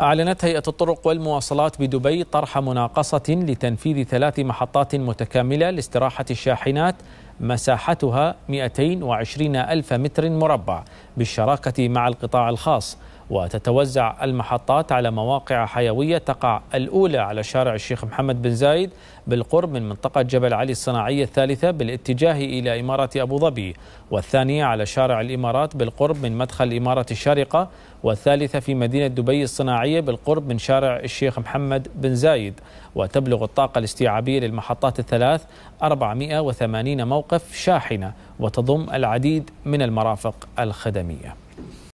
أعلنت هيئة الطرق والمواصلات بدبي طرح مناقصة لتنفيذ ثلاث محطات متكاملة لاستراحة الشاحنات مساحتها 220 ألف متر مربع بالشراكة مع القطاع الخاص. وتتوزع المحطات على مواقع حيوية. تقع الأولى على شارع الشيخ محمد بن زايد بالقرب من منطقة جبل علي الصناعية الثالثة بالاتجاه إلى إمارة أبو ظبي والثانية على شارع الإمارات بالقرب من مدخل إمارة الشارقة والثالثة في مدينة دبي الصناعية بالقرب من شارع الشيخ محمد بن زايد. وتبلغ الطاقة الاستيعابية للمحطات الثلاث 480 موقف شاحنة وتضم العديد من المرافق الخدمية.